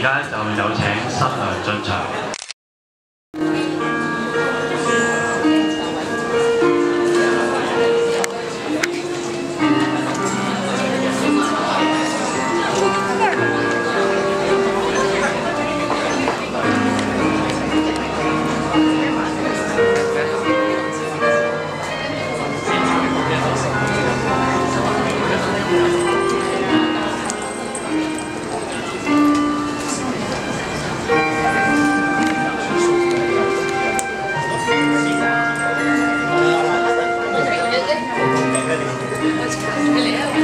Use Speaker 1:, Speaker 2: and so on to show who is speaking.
Speaker 1: 而家就有請新娘進場。Thank you. Beleza.